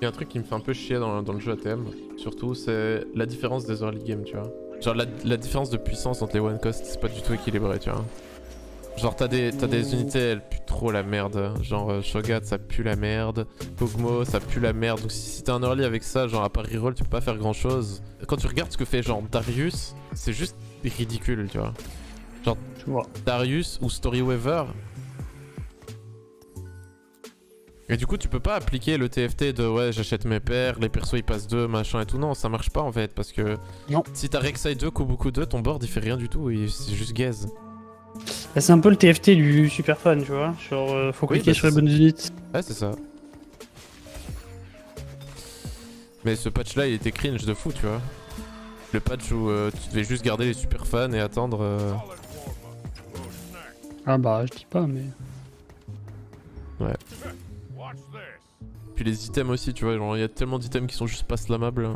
Il y a un truc qui me fait un peu chier dans, dans le jeu ATM, surtout, c'est la différence des early games, tu vois. Genre la, la différence de puissance entre les one cost, c'est pas du tout équilibré, tu vois. Genre t'as des, t'as des unités, elles puent trop la merde. Genre euh, Shogat, ça pue la merde. Kogmo, ça pue la merde. Donc si, si t'es un early avec ça, genre à part reroll, tu peux pas faire grand chose. Quand tu regardes ce que fait genre Darius, c'est juste ridicule, tu vois. Genre. Darius ou Storyweaver. Et du coup, tu peux pas appliquer le TFT de ouais, j'achète mes paires, les persos ils passent 2, machin et tout. Non, ça marche pas en fait parce que Non. si t'as Rek'Sai 2, Kubuku 2, ton board il fait rien du tout, c'est juste gaze. Bah, c'est un peu le TFT du super fan, tu vois. Genre, euh, faut Oui, cliquer bah, sur les bonnes unités. Ouais, c'est ça. Mais ce patch là il était cringe de fou, tu vois. Le patch où euh, tu devais juste garder les super fans et attendre. euh, Ah bah, je dis pas, mais. Puis les items aussi, tu vois, genre il y a tellement d'items qui sont juste pas slammables.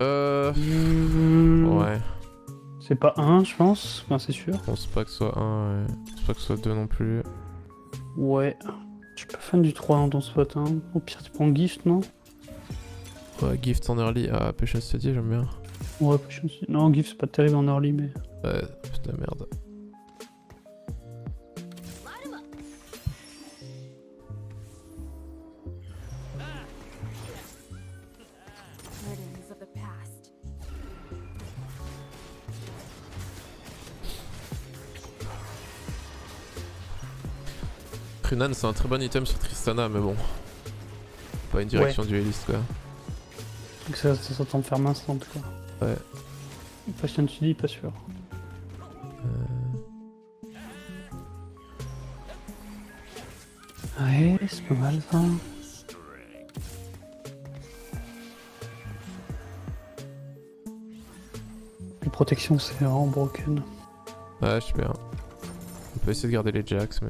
Euh. Hmm, Ouais, C'est pas un, je pense. Enfin, c'est sûr. je pense pas que ce soit un, ouais. Je pense pas que ce soit deux non plus. Ouais. Je suis pas fan du 3 dans ton spot, hein. Au pire, tu prends Gift, non? Ouais, Gift en early, ah, Patience Study, j'aime bien. Ouais, chance. Non, Gift, c'est pas terrible en early, mais. Ouais, putain, merde. Burdens of the past. Runan, c'est un très bon item sur Tristana, mais bon. Pas une direction dueliste, quoi. Donc ça, ça, t'en faire instant, quoi. Ouais. Passion tu dis, pas sûr. Ouais, c'est pas mal ça. Les protections, c'est vraiment broken. Ouais, super. On peut essayer de garder les jacks, mais.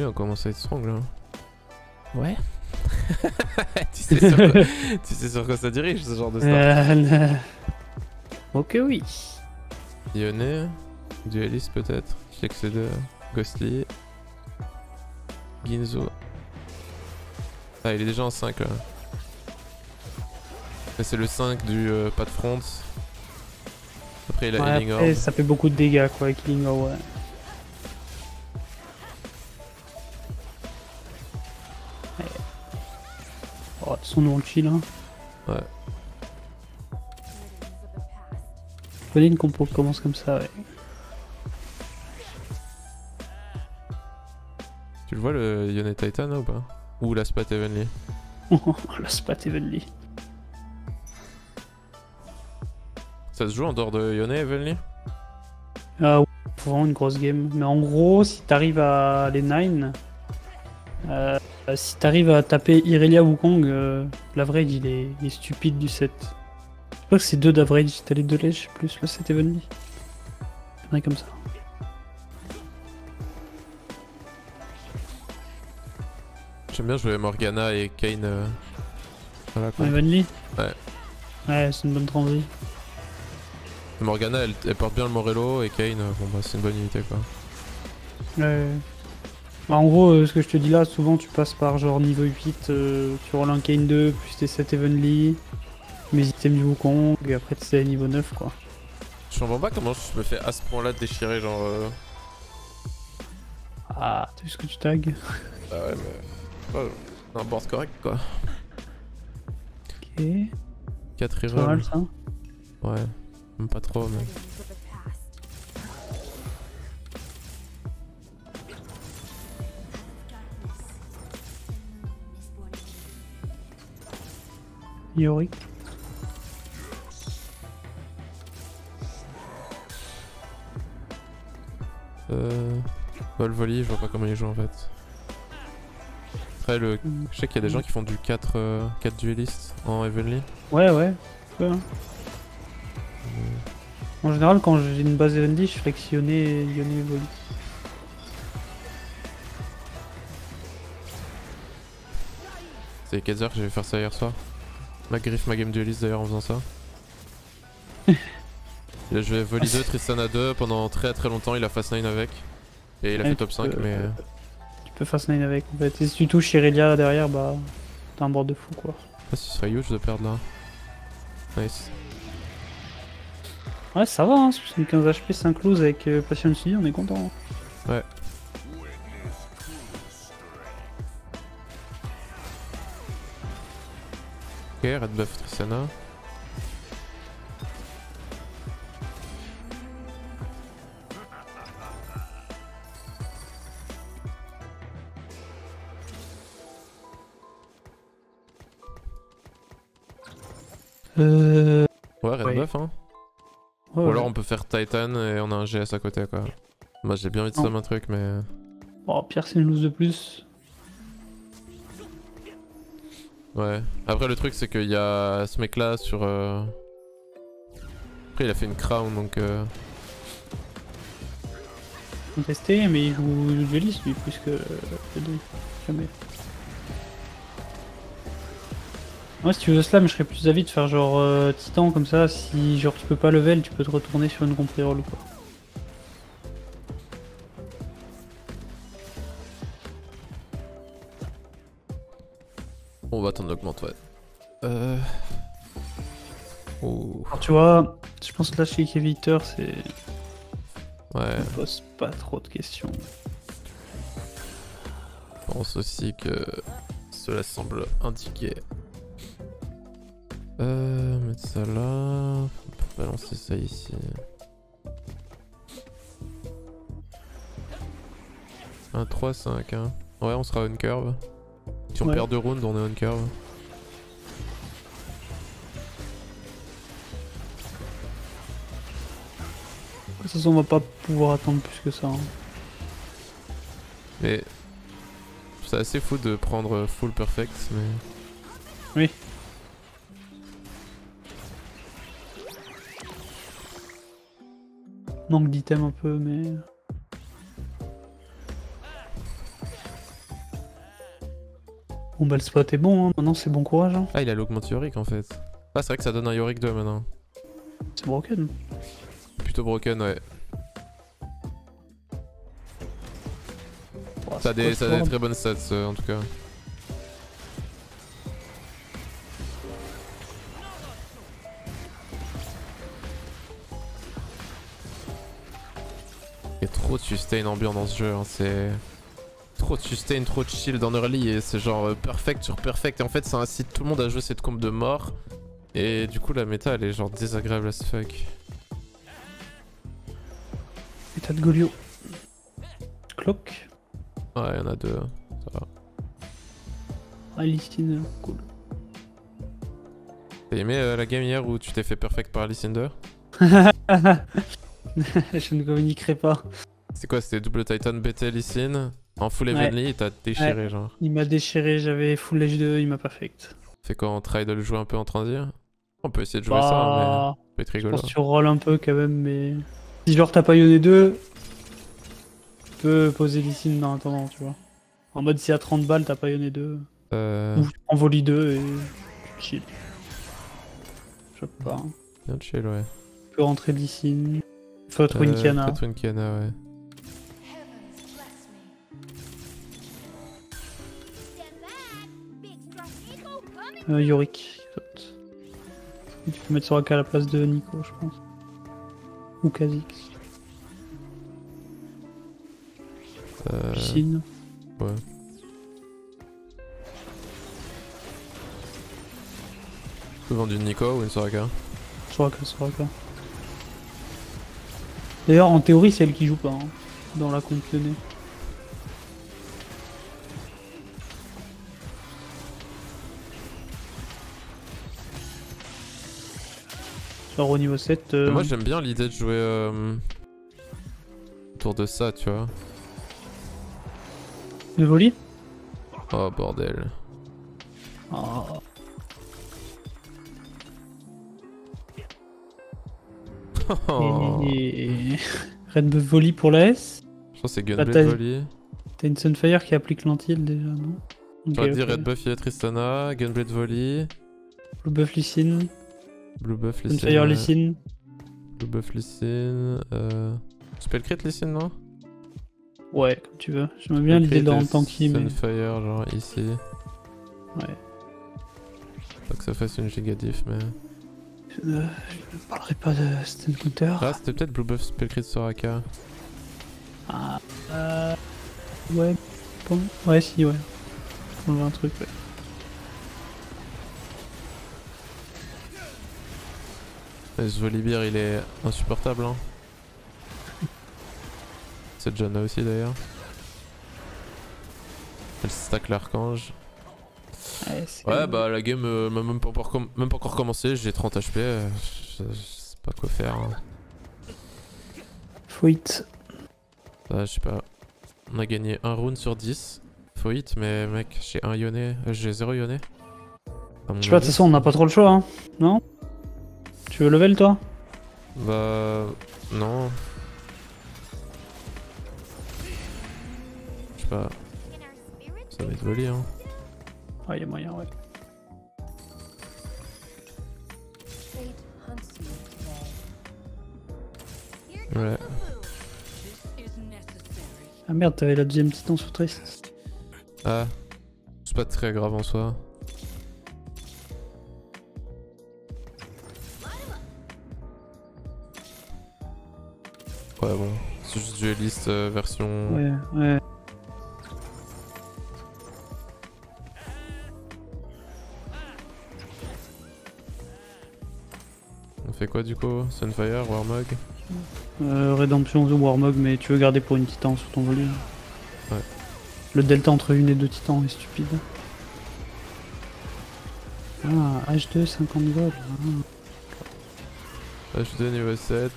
On commence à être strong là. Ouais. tu, sais sur quoi... tu sais sur quoi ça dirige ce genre de start Euh, Ok, oui. Yone, Duelist peut-être, Shexede, Ghostly, Ginzo. Ah, il est déjà en 5 là. C'est le 5 du euh, pas de front. Après, il a Ouais, Healing Orb. ça fait beaucoup de dégâts, quoi, avec Healing Orb. Ouais. Oh, de toute façon, nous on chill, hein. Ouais. The past. Prenez une compo qui commence comme ça, ouais. Tu le vois le Yone Titan là, ou pas? Ou la Spat Heavenly? La Spat Heavenly. Ça se joue en dehors de Yone Heavenly? Ah, ouais, vraiment une grosse game. Mais en gros, si t'arrives à les 9, euh, si t'arrives à taper Irelia Wukong, euh, l'average il est, il est stupide du 7. Je crois que c'est 2 d'average, t'as les 2 lèches plus le 7 Heavenly. Un comme ça. J'aime bien jouer Morgana et Kane. euh, Voilà quoi. Heavenly Ouais. Ouais, c'est une bonne transi. Morgana elle, elle porte bien le Morello et Kane, euh, bon bah c'est une bonne unité quoi. Ouais. Bah, en gros, euh, ce que je te dis là, souvent tu passes par genre niveau 8, euh, tu roules un Kane 2, plus tes 7 Heavenly, mes items du Wukong, et après tu à niveau 9 quoi. Je comprends pas comment je me fais à ce point là déchirer genre. euh, Ah, t'as vu ce que tu tags? Bah ouais mais. Ouais, un board correct quoi. Ok, 4 c'est pas mal rerolls. ça. Ouais. Même pas trop mais. Euh... Bah, le volley, je vois pas comment il joue en fait. Après, le... Mm. je sais qu'il y a des gens qui font du 4, euh, 4 duellistes en Heavenly. Ouais, ouais. En général, quand j'ai une base Heavenly, je flexionne Yone volley. C'est Kaiser que j'avais faire ça hier soir. Ma griffe ma game duelist d'ailleurs en faisant ça. il a joué volley 2, Tristana 2 pendant très très longtemps, il a fast 9 avec. Et il a Ouais, fait top tu 5 peux- mais... euh, Tu peux fast 9 avec en fait. Et si tu touches Irelia derrière, bah t'as un board de fou quoi. Je si ce serait huge de perdre là. Nice. Ouais, ça va, hein, 75 HP, 5 lose avec euh, Patience on est content. Ouais. Red buff Tristana. Euh. Ouais, red Ouais. buff hein. ouais, Ou alors ouais. on peut faire Titan et on a un GS à côté quoi. Moi j'ai bien envie de slam un truc mais... Oh, Pierre, c'est une lose de plus. Ouais. Après le truc c'est qu'il y a ce mec là sur... euh, Après il a fait une crown donc... euh, Contesté, mais il joue dueliste lui, plus que. Jamais. Moi, si tu veux slam, je serais plus d'avis de faire genre euh, titan comme ça. Si genre tu peux pas level, tu peux te retourner sur une compris roll quoi. Euh... Alors, tu vois, je pense que là chez Kevitor, c'est. Ouais. On pose pas trop de questions. Je pense aussi que cela semble indiquer. Euh, mettre ça là. On peut balancer ça ici. Un 3, 5, hein. Ouais, on sera on curve. Si on Ouais. perd deux rounds, on est on curve. Toute façon, on va pas pouvoir attendre plus que ça. hein. Mais c'est assez fou de prendre full perfect, mais. Oui. Manque d'item un peu, mais. Bon bah le spot est bon, hein. maintenant c'est bon courage. Hein. Ah, il a l'augmente Yorick en fait. Ah, c'est vrai que ça donne un Yorick 2 maintenant. C'est broken. Plutôt broken, ouais. Bon, Ça a c'est des, des très bonnes stats euh, en tout cas. Il y a trop de sustain ambiant dans ce jeu, hein, c'est... Trop de sustain, trop de shield en early et c'est genre euh, perfect sur perfect et en fait ça incite tout le monde à jouer cette combe de mort et du coup la méta elle est genre désagréable as fuck. État de Golio. Clock. Ouais y'en a deux, ça va. Alicine, cool. T'as aimé euh, la game hier où tu t'es fait perfect par Lysander Je ne communiquerai pas. C'est quoi C'était double Titan BT Lysine en full Ouais. evenly et t'as déchiré genre. Il m'a déchiré, j'avais full edge 2, il m'a pas fait. Quand on try de le jouer un peu en transit On peut essayer de jouer ça, mais Bah, ça peut être je rigolo. pense que tu rolls un peu quand même, mais. Si genre t'as pas Ioné 2, tu peux poser Licine dans attendant, tu vois. En mode si à 30 balles t'as pas Ioné 2, Euh, ou tu prends volley 2 et tu chill. Je sais pas. hein. bien chill, ouais. Tu peux rentrer Licine. Faut être une Euh, une Kiana, ouais. Euh, Yorick. tu peux mettre Soraka à la place de Nico, je pense. Ou Kha'Zix. Euh, Piscine. ouais. Tu peux vendre une Nico ou une Soraka Soraka, Soraka. D'ailleurs, en théorie, c'est elle qui joue pas hein, dans la compte Lyonnais. Genre au niveau 7. euh, Moi j'aime bien l'idée de jouer euh, autour de ça, tu vois. Oh bordel. Oh. Oh. Et... Red Buff Volley pour la S Je pense que c'est Gunblade Volley. T'as une Sunfire qui applique l'antil déjà, non J'aurais dit. Red Buff, il y a Tristana, Gunblade Volley, Blue Buff Lysine, Blue Buff, Lysine. Sunfire. Lysine. Blue Buff, Lysine. Euh... Spell crit Lysine, non? Ouais, comme tu veux. J'aime bien l'idée dans et Tanky, mais. Sunfire, genre ici. Ouais. Pas que ça fasse une giga diff, mais. Je ne parlerai pas de Stun Counter. Ah, c'était peut-être Blue Buff Spell crit Soraka. Ah, euh, ouais, bon. Ouais, si, ouais. On voit un truc, ouais. Ce Volibear, il est insupportable, hein. Janna aussi d'ailleurs. Elle stack l'archange. Ouais, bah la game euh, m'a même, pas encore com- même pas encore commencé, j'ai 30 HP, euh, je, je sais pas quoi faire. hein. Faut hit. Bah, je sais pas. On a gagné un round sur 10. Faut hit, mais mec, j'ai un Yone, euh, j'ai 0 Yone. À mon Je sais pas, de toute façon, on n'a pas trop le choix, hein. Non? Tu veux level, toi? Bah. Non. Pas, ça va être volé hein. Ah, y a moyen, ouais. Ouais. Ah merde, t'avais la deuxième titan sur Trist. Ah. C'est pas très grave en soi. Ouais, bon. C'est juste dueliste euh, version. Ouais, ouais. Fait quoi du coup Sunfire, Warmog Euh, Redemption ou Warmog, mais tu veux garder pour une titan sur ton volume. Ouais. Le delta entre une et deux titans est stupide. Ah, H2, 50 gold. Ah. H2 niveau 7.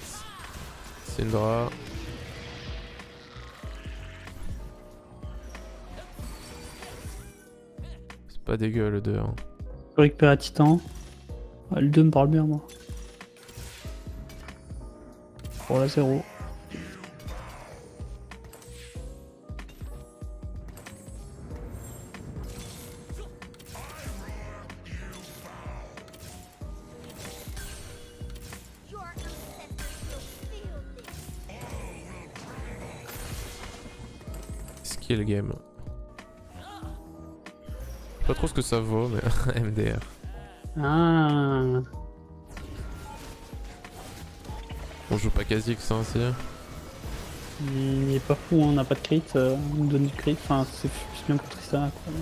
Syndra. C'est pas dégueu le 2. Hein. Je peux récupérer un titan. Ah, le 2 me parle bien, moi. Pour la 0. Your ancestors will feel this. Skill game. Je sais pas trop ce que ça vaut, mais MDR. Ah. On joue pas Kha'Zix hein, aussi. Il est pas fou, hein, on n'a pas de crit. euh, on nous donne du crit. Enfin, c'est c'est bien pour Tristana, quoi.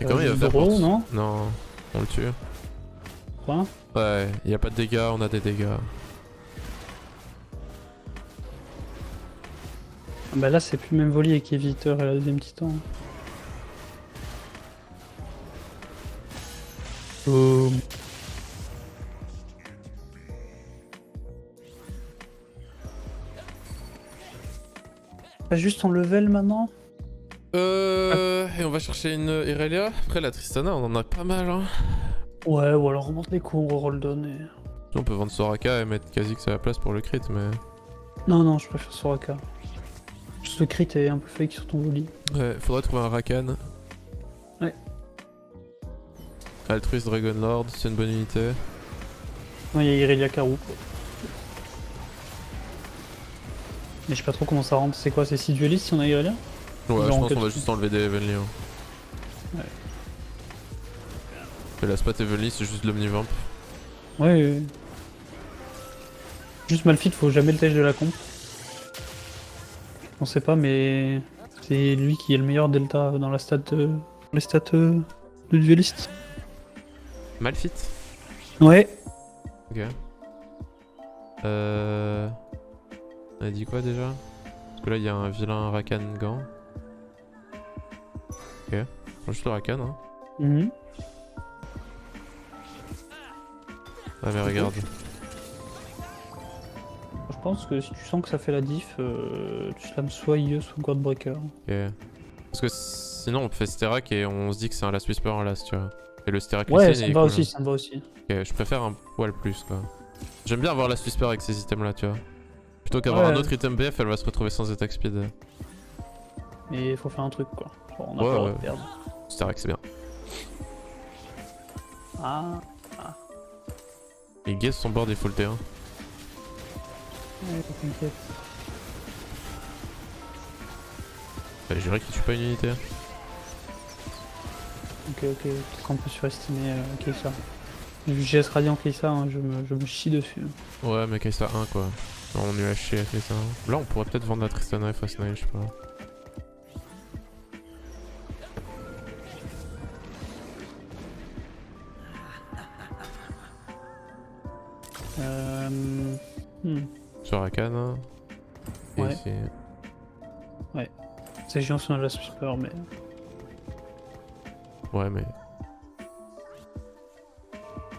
Et comment il va Euh, faire pour... non Non, on le tue. Quoi? Ouais, y a pas de dégâts, on a des dégâts. Bah là, c'est plus même Voli qui est visiteur et la deuxième titan. Boum. Pas juste en level maintenant? Euh, et on va chercher une Irelia. Après la Tristana, on en a pas mal. Hein. Ouais, ou alors remonte les coups, on down et... On peut vendre Soraka et mettre Kha'Zix à la place pour le crit, mais. Non, non, je préfère Soraka. Juste le crit est un peu fake sur ton Voli. Ouais, faudrait trouver un Rakan. Ouais. Altruist Dragon Lord, c'est une bonne unité. Non, il y a Irelia Karu, quoi. Mais je sais pas trop comment ça rentre. C'est quoi, c'est 6 duelistes si on a Irelia? Ouais, Genre je en pense qu'on va juste enlever des Evenly. Hein. Ouais. Et la spot Evenly, c'est juste de l'Omnivamp. Ouais, ouais, ouais. Juste Malphite, faut jamais le tèche de la comp. On sait pas, mais c'est lui qui est le meilleur delta dans la stat de... dans les stats euh, de dueliste. Malfit. Ouais. Ok. Euh. On a dit quoi déjà? Parce que là, il y a un vilain Rakan Gant. Ok. Prends juste le Rakan, hein. Mhm. Ah mais regarde. Je pense que si tu sens que ça fait la diff, euh, tu slams soit IE soit Godbreaker. Ok. Parce que sinon on fait Sterak et on se dit que c'est un Last Whisper en Last, tu vois. Et le Sterak Ouais, ça me va aussi, ça me va aussi. Ok, je préfère un poil plus quoi. J'aime bien avoir Last Whisper avec ces items là, tu vois. Plutôt qu'avoir Ouais. un autre item BF, elle va se retrouver sans attack speed. Mais il faut faire un truc quoi. Genre, on a Ouais, pas ouais. de perdre. Sterak c'est bien. Ah, Et Guess son board il faut le T1. Ouais, t'inquiète. Bah, qu'il tue pas une unité. Ok, ok, peut-être qu'on peut surestimer euh, Keissa. Du GS Radiant Keissa, hein, je, me, je me chie dessus. Ouais, mais Kaisa 1 quoi. Non, on est à chier avec Kaisa 1. Là, on pourrait peut-être vendre la Tristana et Fast Nine, je sais pas. Euh... Hmm. Sur Rakan. hein. Et Ouais. C'est géant sur la Whisper, mais. Ouais, mais.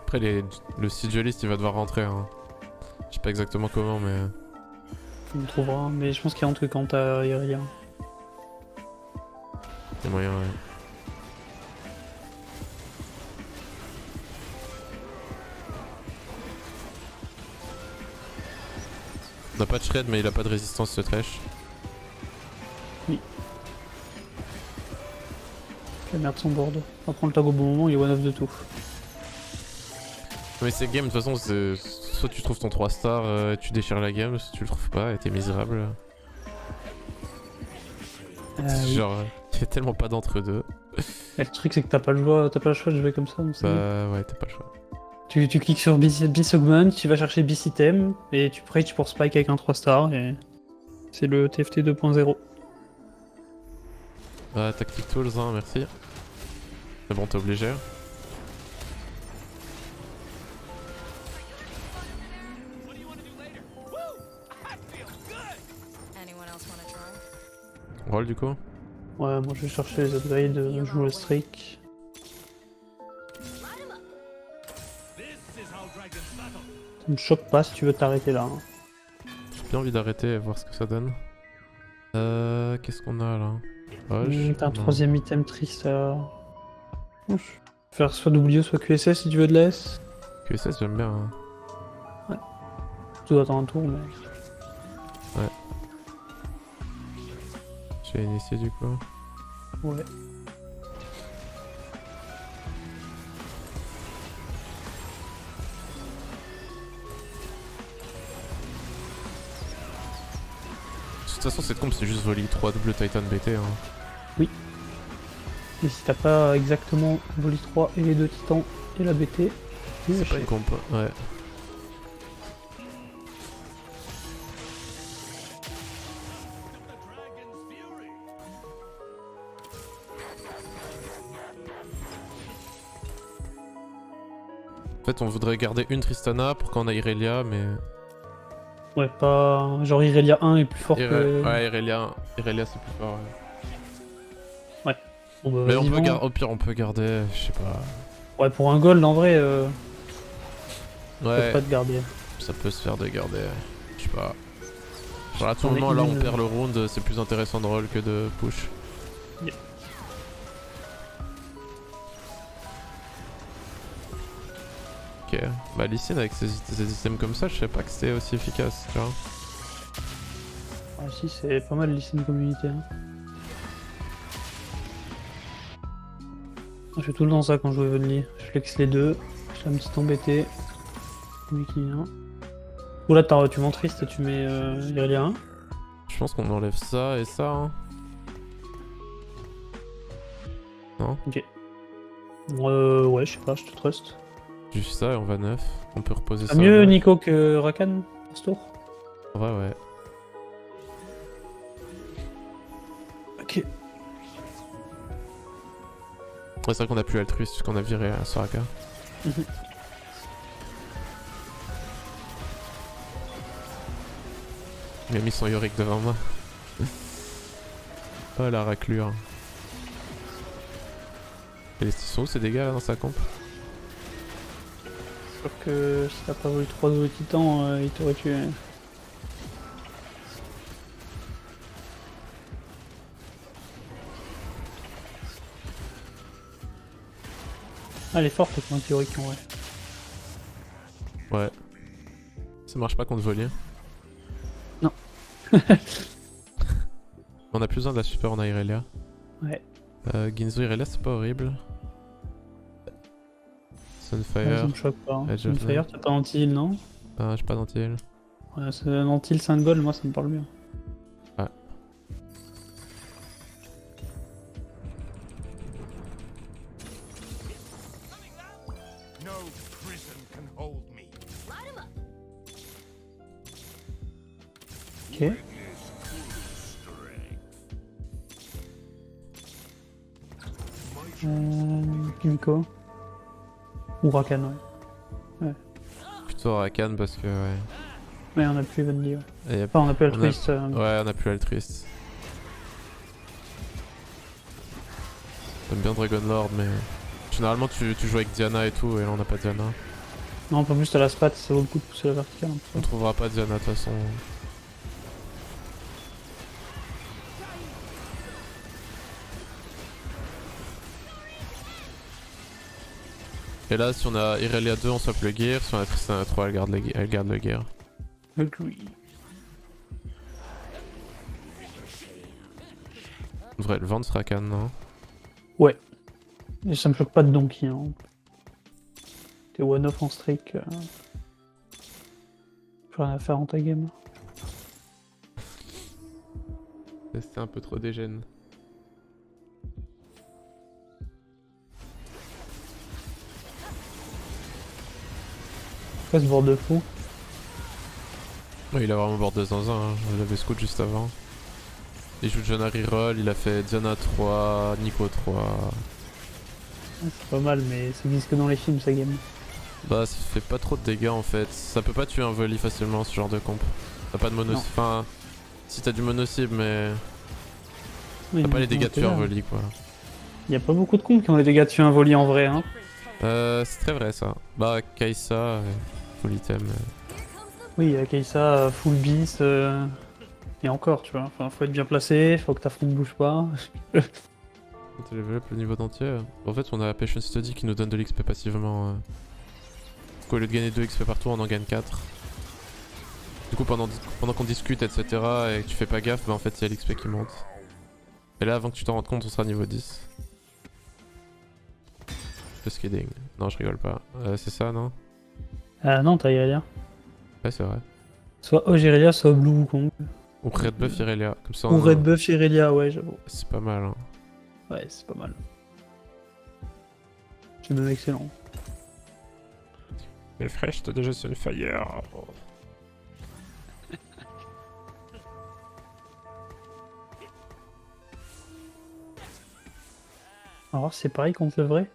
Après, les... le sigiliste il va devoir rentrer. Hein. Je sais pas exactement comment, mais. On trouvera, mais je pense qu'il rentre que quand t'as Irelia. Il y a moyen, ouais. On n'a pas de shred, mais il a pas de résistance ce trash. La merde son board. On va prendre le tag au bon moment, il est one off de tout. Mais ces games, de toute façon, c'est- soit tu trouves ton 3 stars, euh, tu déchires la game, soit tu le trouves pas et t'es misérable. Euh, oui. Genre, il y a tellement pas d'entre-deux. Et le truc, c'est que t'as pas, le choix- t'as pas le choix de jouer comme ça. c'est- Bah ouais, t'as pas le choix. Tu, tu cliques sur Bis Bis Augment, tu vas chercher Bis Item, et tu prêtes pour Spike avec un 3 star, et c'est le TFT 2.0. Ah, Tactic Tools, hein, merci. C'est bon, t'es obligé. Roll du coup. Ouais, moi je vais chercher les upgrades, je joue le streak. Ça me choque pas si tu veux t'arrêter là. hein. J'ai bien envie d'arrêter et voir ce que ça donne. Euh, qu'est-ce qu'on a là? Hmm, T'as un non. troisième item triste à. Je vais Faire soit WO, soit QSS si tu veux de l'S. QSS, j'aime bien. hein. Tu dois attendre un tour, mais. J'ai initié du coup. Ouais. Toute façon, cette comp c'est juste volley 3 double Titan BT. Hein. Et si t'as pas exactement Volley 3 et les deux titans et la BT, C'est pas une comp. Ouais. En fait, on voudrait garder une Tristana pour qu'on a Irelia, mais. Ouais, pas. Genre Irelia 1 est plus fort Ire- que. Ouais, Irelia, Irelia c'est plus fort. ouais. Bon, bah, Mais on peut gar- au pire, on peut garder. Je sais pas. Ouais, pour un gold en vrai, euh, on peut Ouais, pas te garder. ça peut se faire de garder. Je sais pas. Genre à tout moment, là, on perd le round, c'est plus intéressant de roll que de push. Ok, bah Lysine avec ses, ses items comme ça, je sais pas que c'était aussi efficace, tu vois. Ah, si, c'est pas mal listen communauté. Hein. Je fais tout le temps ça quand je joue Evenly. Je flex les deux, je fais un petit embêté. Lui qui vient. Ou là, tu m'en triste et tu mets euh, Irelia 1. Je pense qu'on enlève ça et ça. Hein. Euh, ouais, je sais pas, je te trust. Juste ça et on va neuf. On peut reposer T'as ça. mieux. Nico que Rakan pour ce tour Ouais, ouais. Ok. Ouais, c'est vrai qu'on a plus altruiste puisqu'on a viré à Soraka. Il a mis son Yorick devant moi. oh la raclure. Et les sont où ces dégâts là dans sa comp? Sûr que si t'as pas volé 3 os titans, euh, il t'aurait tué. Ah, elle est forte, ton théorique en vrai. Ouais. Ça marche pas contre Volier. Non. on a plus besoin de la super, a Irelia. Ouais. Euh, Ginzo Irelia, c'est pas horrible. Sunfire. ça me choque pas. Hein. Edge of Sunfire, t'as pas anti-heal, non Ah, j'ai pas d'anti-heal. Ouais, c'est un anti-heal 5 gold, moi ça me parle bien. No prison can hold me. Light 'em up. Ok. Euh, Kimiko. Ou Rakan, ouais. Plutôt Rakan parce que ouais. Mais on a plus Evenly, ouais. Et Enfin, on a plus On a- Altruist. euh, Ouais, on a plus altruiste. J'aime bien Dragon Lord, mais généralement tu, tu joues avec Diana et tout, et là on a pas Diana. Non, pas plus t'as la spat, ça vaut le coup de pousser la verticale On trouvera pas Diana de toute façon. Et là, si on a Irelia 2, on swap le gear. Si on a Tristana 3, elle garde le, elle garde le gear. Agree. On devrait le vendre non? Et ça me choque pas de Donkey, hein. T'es one-off en streak. Euh... Plus rien à faire en ta game. C'était un peu trop dégène. Quoi ce bord de fou Ouais, il a vraiment board de zinzin, hein. l'avais scout juste avant. Il joue Diana reroll, il a fait Diana 3, Nico 3. Ouais, C'est pas mal, mais ça existe que dans les films, sa game. Bah ça fait pas trop de dégâts en fait. Ça peut pas tuer un volley facilement ce genre de comp. T'as pas de mono... Enfin... Si t'as du mono-cible mais... Oui, T'as pas mais les dégâts de tuer un volley quoi. Y a pas beaucoup de comptes qui ont des dégâts de tuer un volley en vrai, hein. Euh... C'est très vrai ça. Bah Kaisa, euh, full item. euh. Oui, il y a Keisa, euh, full beast, euh, et encore, tu vois. Enfin, faut être bien placé, faut que ta front ne bouge pas. Level up le niveau d'entier. En fait on a Patient Study qui nous donne de l'XP passivement. euh. Du coup au lieu de gagner 2 XP partout on en gagne 4. Du coup pendant, pendant qu'on discute etc et que tu fais pas gaffe bah en fait il y a l'XP qui monte. Et là avant que tu t'en rendes compte on sera niveau 10. Just kidding. Non je rigole pas. Euh, c'est ça non? Ah non, t'as Irelia. Ouais c'est vrai. Soit Ogerelia, soit Blue Wukong. Ou Red Buff Irelia. Comme ça Ou on a- Red Buff Irelia, ouais, j'avoue. C'est pas mal hein. Ouais, c'est pas mal. C'est même excellent. Mais frère je t'ai déjà sur le fire. Si c'est pareil contre le vrai.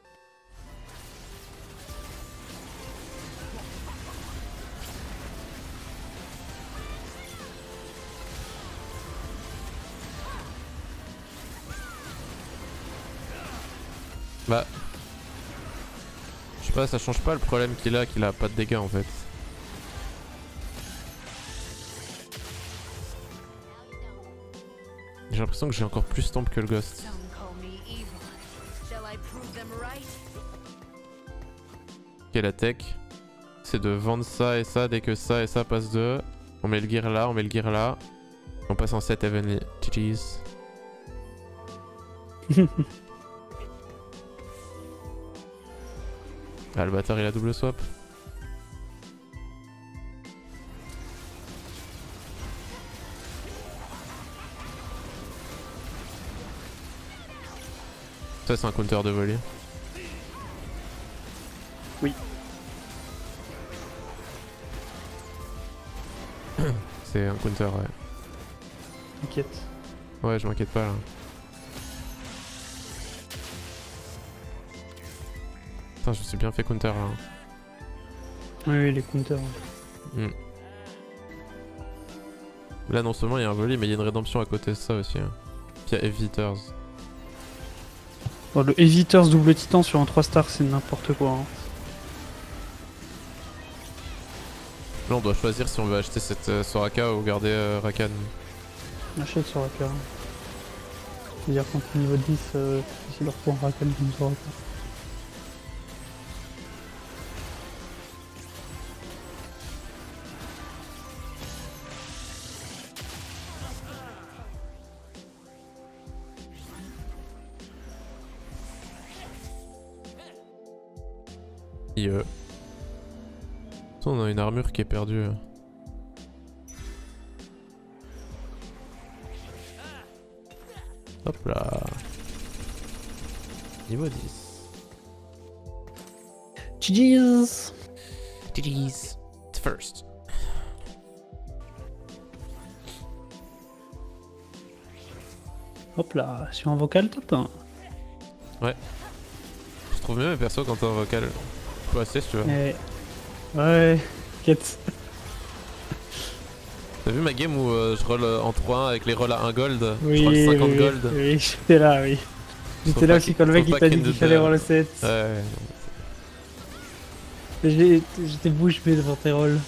Ça change pas le problème qu'il a, qu'il a pas de dégâts en fait. J'ai l'impression que j'ai encore plus stomp que le ghost. Ok, la tech, c'est de vendre ça et ça dès que ça et ça passe de. On met le gear là, on met le gear là. On passe en 7 Heavenly. GG's. Ah, le bâtard il a double swap. Ça c'est un counter de volley. Oui. c'est un counter ouais. T'inquiète. Ouais je m'inquiète pas là. Putain je me suis bien fait counter là. Oui, oui, les counters. Hmm. Là non seulement il y a un volley mais il y a une rédemption à côté de ça aussi. hein. Puis il y a Heavy Hitters. Bon, le Eviters double titan sur un 3 stars, c'est n'importe quoi. hein. Là, on doit choisir si on veut acheter cette euh, Soraka ou garder euh, Rakan. Achète Soraka. C'est-à-dire quand t'es niveau 10, euh, c'est de reprendre Rakan comme Soraka. Et, euh... Putain, on a une armure qui est perdue. euh. Hop là. Niveau 10. GG's GG's. First. Hop là, sur un vocal top 1. Je trouve mieux mes persos quand t'es en vocal. Faut acheter si tu veux. Eh, Ouais, quête. T'as vu ma game où euh, je roll euh, en 3-1 avec les rolls à 1 gold? Oui, Je roll 50 oui, gold. oui, j'étais là, oui. J'étais là aussi quand le mec il t'a dit qu'il fallait roll 7. Ouais. J'étais bouche bée devant tes rolls.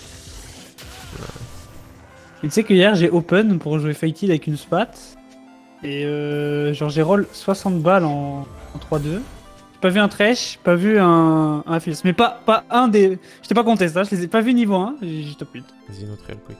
Et tu sais que hier j'ai open pour jouer Fighty avec une spat. Et euh, genre j'ai roll 60 balles en, en 3-2. Pas vu un trash, pas vu un, un fils. Mais pas, pas un des. Je t'ai pas compté ça, je les ai pas vus niveau 1. J'ai top 8. Vas-y, notre quick.